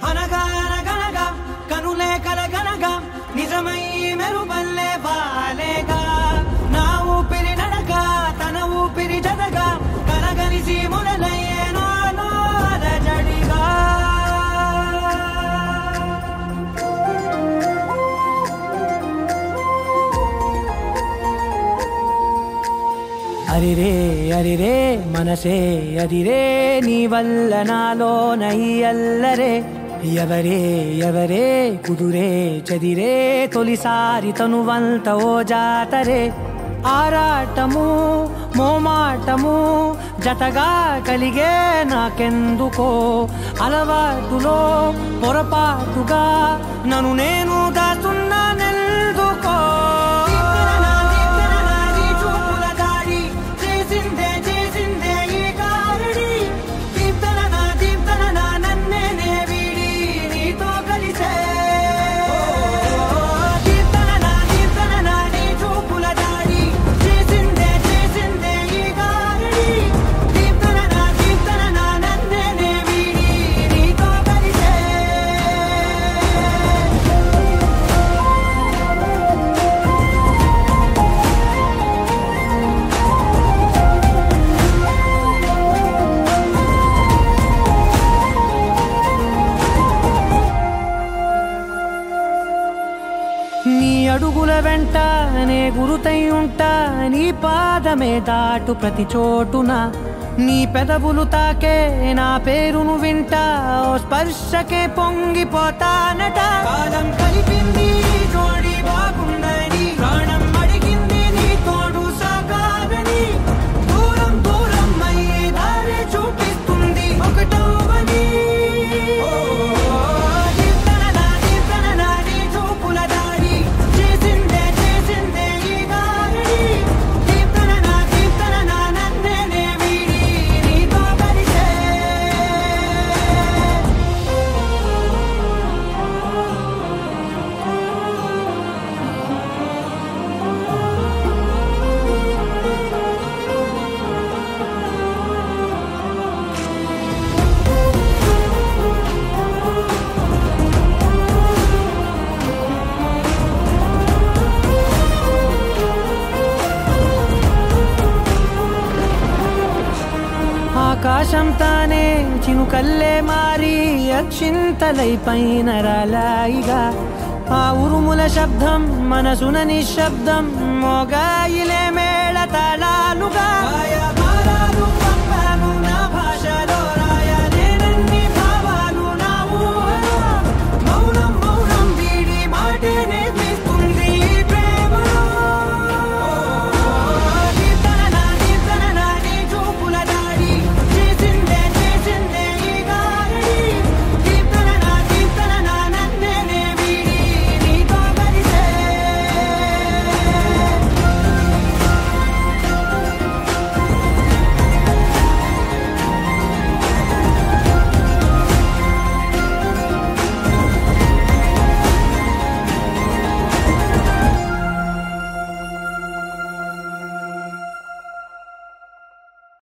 花が అరిరే అరిరే మనసే అరిరే నీ వల్ల నాలో అల్లరే ఎవరే ఎవరే కుదురే చదిరే తొలిసారి తనువంత ఓ జాతరే. ఆరాటము మోమాటము జతగా కలిగే నాకెందుకో? అలవాటులో పొరపాటుగా నన్ను నేను దాస్తున్నా అడుగుల వెంట నే గురుతై ఉంటా నీ పాదమే దాటు ప్రతి చోటున. నీ పెదవులు తాకే నా పేరును వింటా ఓ స్పర్శకే పొంగిపోతానట. ఆకాశం తానే చినుకల్లే మారి అక్షింతలై పైన రాలాయిగా. ఆ ఉరుముల శబ్దం మనసున నిశ్శబ్దం మోగాయిలేమే